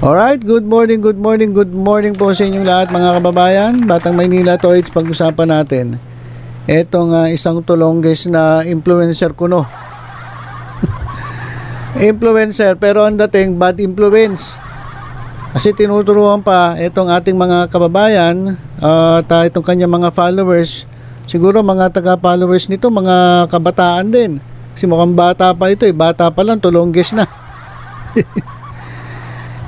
Alright, good morning, good morning, good morning po sa inyong lahat mga kababayan. Batang Maynila to, it's pag-usapan natin. Etong uh, isang tulongges na influencer kuno. influencer, pero ang dating bad influence. Kasi tinuturuan pa itong ating mga kababayan uh, at uh, itong kanyang mga followers. Siguro mga taga-followers nito, mga kabataan din. Kasi mukhang bata pa ito eh. Bata pa lang, tulongges na.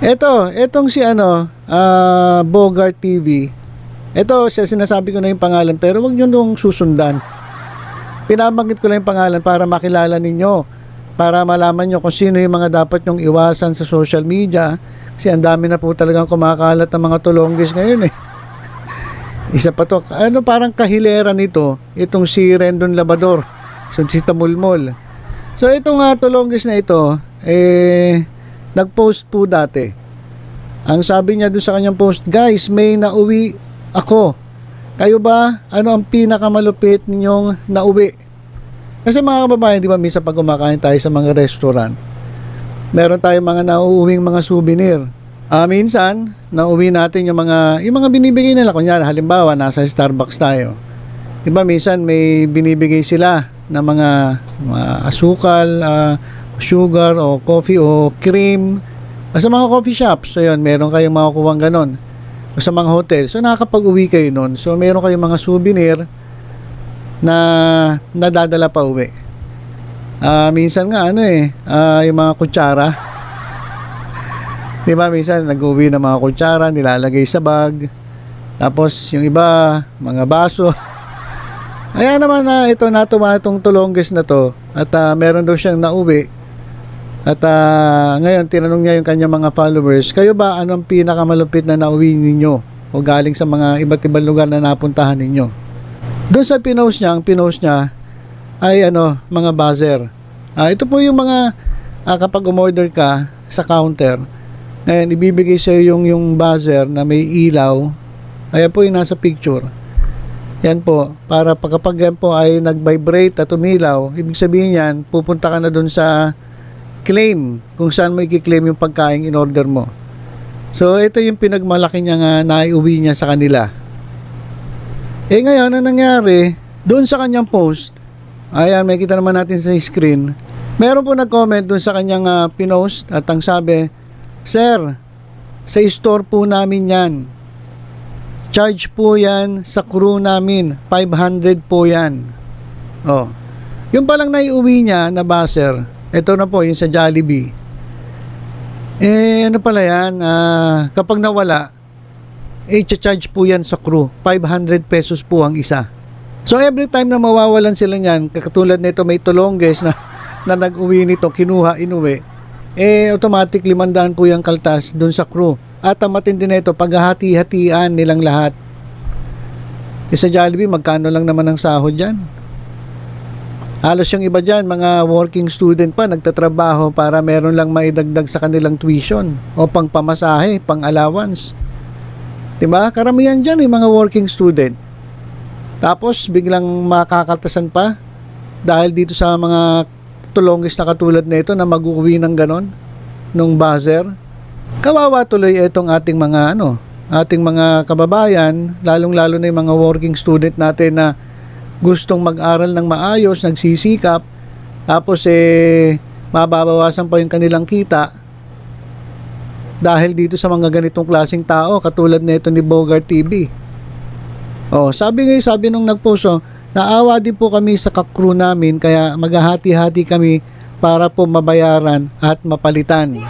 Ito, etong si ano, uh, Bogart TV. Ito, sinasabi ko na yung pangalan pero wag niyo nung susundan. Pinabanggit ko lang yung pangalan para makilala ninyo. Para malaman nyo kung sino yung mga dapat nyong iwasan sa social media. Kasi ang dami na po talagang kumakalat ng mga tulonggis ngayon eh. Isa pa to, ano parang kahilera nito, itong si Rendon Labador, so si Tamulmol. So itong uh, tulonggis na ito, eh, nag-post po dati. Ang sabi niya doon sa kanyang post, guys, may nauwi ako. Kayo ba, ano ang pinakamalupit ninyong nauwi? Kasi mga kababayan, di ba, minsan pag kumakain tayo sa mga restaurant, meron tayong mga nauuwing mga souvenir. Uh, minsan, nauwi natin yung mga, yung mga binibigay nila. Kunyari, halimbawa, nasa Starbucks tayo. Di ba, minsan may binibigay sila na mga, mga asukal, uh, sugar o coffee o cream. Sa mga coffee shops, so yun, meron kayong makukuha ganon. O sa mga hotel. So nakakapag-uwi kayo nun. So meron kayong mga souvenir na nadadala pa uwi. Uh, minsan nga ano eh, uh, yung mga kutsara. Di ba minsan nag-uwi ng mga kutsara, nilalagay sa bag. Tapos yung iba, mga baso. Kaya naman na ito natuwa itong tulongges na to at uh, meron daw siyang nauwi at uh, ngayon, tinanong niya yung kanyang mga followers, kayo ba anong pinakamalupit na nauwi ninyo o galing sa mga iba't ibang lugar na napuntahan ninyo? Doon sa pinost niya, ang pinost niya ay ano, mga buzzer. Uh, ito po yung mga uh, kapag umorder ka sa counter, ngayon ibibigay sa yung yung buzzer na may ilaw. Ayan po yung nasa picture. Yan po, para pag kapag yan po ay nag-vibrate at umilaw, ibig sabihin yan, pupunta ka na doon sa claim kung saan mo i-claim yung pagkain in order mo. So, ito yung pinagmalaki niya nga naiuwi niya sa kanila. Eh ngayon, ang nangyari, doon sa kanyang post, ayan, may kita naman natin sa screen, meron po nag-comment doon sa kanyang uh, pinost at ang sabi, Sir, sa store po namin yan. Charge po yan sa crew namin. 500 po yan. Oh. Yung palang naiuwi niya na baser, ito na po, yung sa Jollibee. Eh, ano pala yan? Uh, kapag nawala, eh, charge po yan sa crew. 500 pesos po ang isa. So, every time na mawawalan sila niyan, katulad nito may tulongges na, na nag-uwi nito, kinuha, inuwi, eh, automatic limandaan po yung kaltas dun sa crew. At ang matindi na ito, paghahati-hatian nilang lahat. Eh, sa Jollibee, magkano lang naman ang sahod dyan? Halos yung iba dyan, mga working student pa, nagtatrabaho para meron lang maidagdag sa kanilang tuition o pang pamasahe, pang allowance. Diba? Karamihan dyan yung mga working student. Tapos biglang makakaltasan pa dahil dito sa mga tulongis na katulad na ito na mag-uwi ng ganon nung buzzer. Kawawa tuloy itong ating mga ano, ating mga kababayan, lalong-lalo na yung mga working student natin na gustong mag-aral ng maayos, nagsisikap, tapos eh mababawasan pa yung kanilang kita dahil dito sa mga ganitong klasing tao katulad nito ni Bogart TV. Oh, sabi nga sabi nung nagpost oh, naawa din po kami sa kakrew namin kaya maghahati-hati kami para po mabayaran at mapalitan.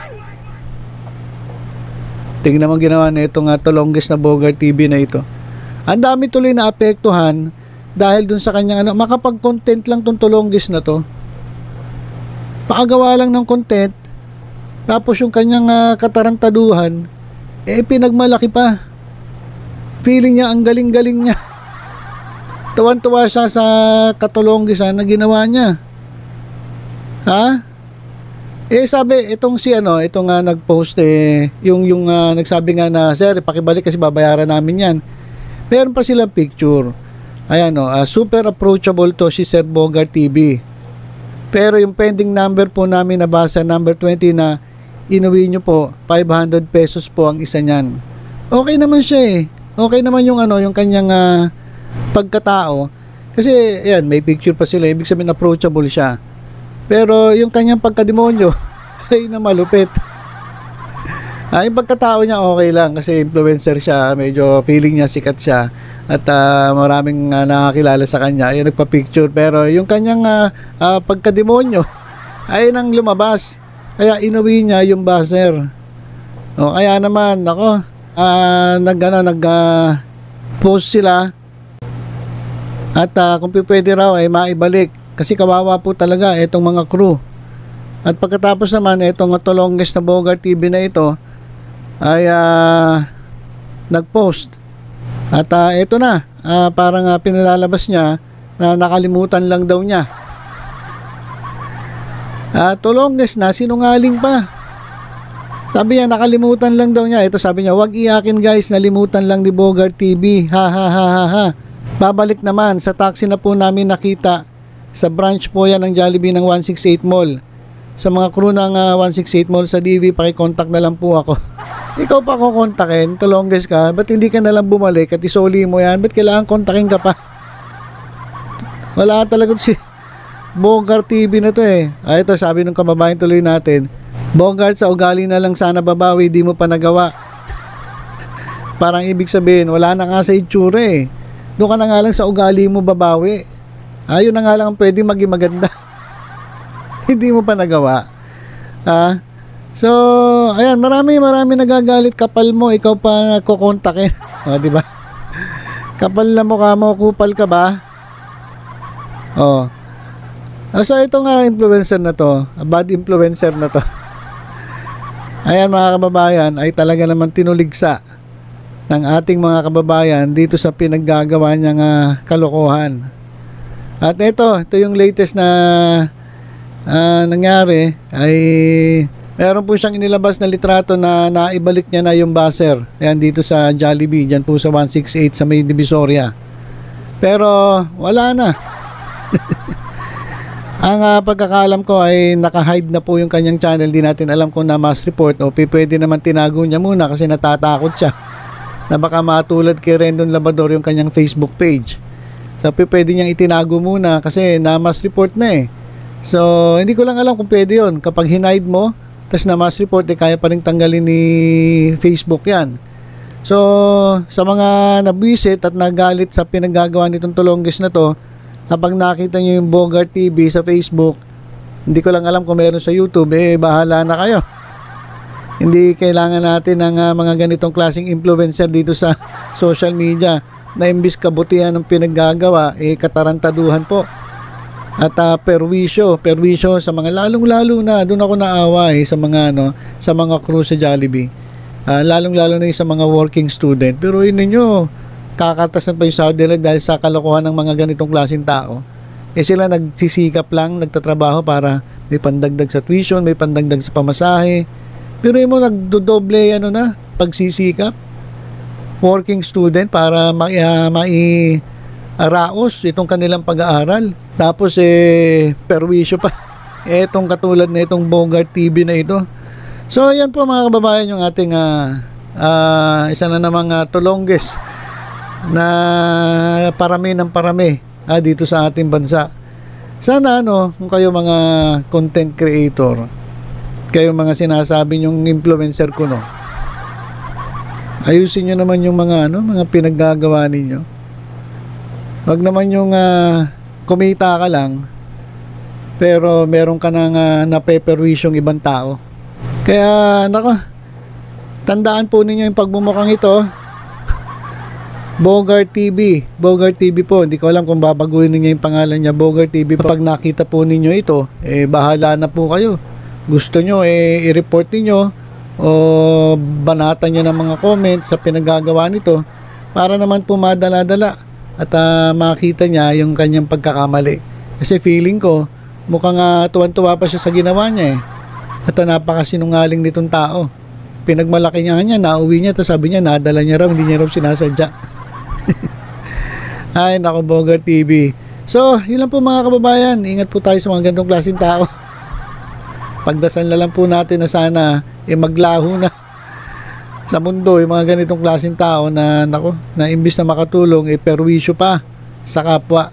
Tingnan mo ginawa na itong uh, na Bogart TV na ito. Ang dami tuloy na apektuhan dahil dun sa kanyang ano, makapag-content lang tong tulonggis na to. Pakagawa lang ng content, tapos yung kanyang uh, katarantaduhan, eh pinagmalaki pa. Feeling niya, ang galing-galing niya. Tawan-tuwa siya sa katulonggisan na ginawa niya. Ha? Eh sabi, itong si ano, itong uh, nag-post eh, yung, yung uh, nagsabi nga na, Sir, pakibalik kasi babayaran namin yan. Meron pa silang picture Ayan o, uh, super approachable to si Sir Bogart TV. Pero yung pending number po namin nabasa, number 20 na inuwi nyo po, 500 pesos po ang isa niyan. Okay naman siya eh. Okay naman yung ano, yung kanyang ah, pagkatao. Kasi, yan, may picture pa sila. Ibig sabihin, approachable siya. Pero, yung kanyang pagkademonyo, ay na malupit. Ah, yung pagkatao niya okay lang kasi influencer siya, medyo feeling niya sikat siya at ah, maraming ah, nakakilala sa kanya, yung nagpa-picture pero yung kanyang ah, ah, pagkademonyo ay nang lumabas. Kaya inuwi niya yung buzzer. O kaya naman ako, ah, nag ano, nag ah, post sila at ah, kung pwede raw ay maibalik kasi kawawa po talaga itong mga crew. At pagkatapos naman itong Tolongges na Bogart TV na ito ay ah, nag-post. At ah, ito na, ah, parang ah, pinalalabas niya na nakalimutan lang daw niya. Ah, Tolongges na, sinungaling pa. Sabi niya, nakalimutan lang daw niya. Ito sabi niya, wag iyakin guys, nalimutan lang ni Bogart TV. Ha ha ha ha ha. Babalik naman, sa taxi na po namin nakita. Sa branch po yan ng Jollibee ng 168 Mall. Sa mga crew ng ah, 168 Mall sa DV, pakicontact na lang po ako. Ikaw pa ako kontakin, tulongges ka, ba't hindi ka na lang bumalik at isoli mo yan? Ba't kailangan kontakin ka pa? Wala talaga si Bogart TV na to eh. Ay, ito sabi ng kababayan tuloy natin, Bogart sa ugali na lang sana babawi, di mo pa nagawa. Parang ibig sabihin, wala na nga sa itsura eh. Doon ka na nga lang sa ugali mo babawi. Ayun na nga lang ang pwede maging maganda. Hindi mo pa nagawa. Ah, so, ayan, marami, marami nagagalit. Kapal mo, ikaw pa kukontakin. o, di ba? Kapal na mukha mo, kupal ka ba? Oh. Ah, so, ito nga influencer na to, a bad influencer na to. Ayan mga kababayan, ay talaga naman tinuligsa ng ating mga kababayan dito sa pinaggagawa niyang ah, kalokohan. At ito, ito yung latest na ah, nangyari ay meron po siyang inilabas na litrato na naibalik niya na yung buzzer. Ayan dito sa Jollibee, dyan po sa 168 sa May Divisoria. Pero wala na. Ang ah, pagkakalam ko ay naka-hide na po yung kanyang channel. Di natin alam kung na mass report o pwede naman tinago niya muna kasi natatakot siya na baka matulad kay Rendon Labador yung kanyang Facebook page. So pwede niyang itinago muna kasi na mass report na eh. So hindi ko lang alam kung pwede yon Kapag hinide mo, tas na mass report, eh, kaya pa rin tanggalin ni Facebook yan. So, sa mga nabwisit at nagalit sa pinagagawa nitong tulongges na to, kapag nakita nyo yung Bogart TV sa Facebook, hindi ko lang alam kung meron sa YouTube, eh bahala na kayo. Hindi kailangan natin ng ah, mga ganitong klaseng influencer dito sa social media na imbis kabutihan ng pinaggagawa, eh katarantaduhan po. At uh, perwisyo, perwisyo sa mga lalong-lalo na, doon ako naawa eh, sa mga ano, sa mga crew sa Jollibee. Ah, lalong-lalo na yung sa mga working student. Pero yun ninyo, kakatasan pa yung sahod nila dahil sa kalokohan ng mga ganitong klaseng tao. Eh sila nagsisikap lang, nagtatrabaho para may pandagdag sa tuition, may pandagdag sa pamasahe. Pero mo nagdodoble ano na, pagsisikap. Working student para mai, uh, mai araos itong kanilang pag-aaral. Tapos eh perwisyo pa. Etong katulad na itong Bogart TV na ito. So ayan po mga kababayan yung ating ah, ah, isa na namang uh, tulongges na parami ng parami ah, dito sa ating bansa. Sana ano, kung kayo mga content creator, kayo mga sinasabi yung influencer ko no. Ayusin nyo naman yung mga ano, mga pinaggagawa ninyo. Wag naman yung ah, kumita ka lang pero meron ka nang uh, napeperwisyong ibang tao. Kaya nako, tandaan po ninyo yung pagmumukhang ito. Bogart TV. Bogart TV po. Hindi ko alam kung babaguhin ninyo yung pangalan niya. Bogart TV. Pag nakita po ninyo ito, eh bahala na po kayo. Gusto nyo, eh i-report ninyo o banatan nyo ng mga comments sa pinagagawa nito para naman po madala-dala at ah, makita niya yung kanyang pagkakamali. Kasi feeling ko, mukhang uh, tuwan-tuwa pa siya sa ginawa niya eh. At uh, napakasinungaling nitong tao. Pinagmalaki niya niya, nauwi niya, tapos sabi niya, nadala niya raw, hindi niya raw sinasadya. Ay, nako Bogart TV. So, yun lang po mga kababayan. Ingat po tayo sa mga gantong klaseng tao. pagdasal na lang po natin na sana eh, maglaho na sa mundo yung mga ganitong klaseng tao na nako na imbis na makatulong eh perwisyo pa sa kapwa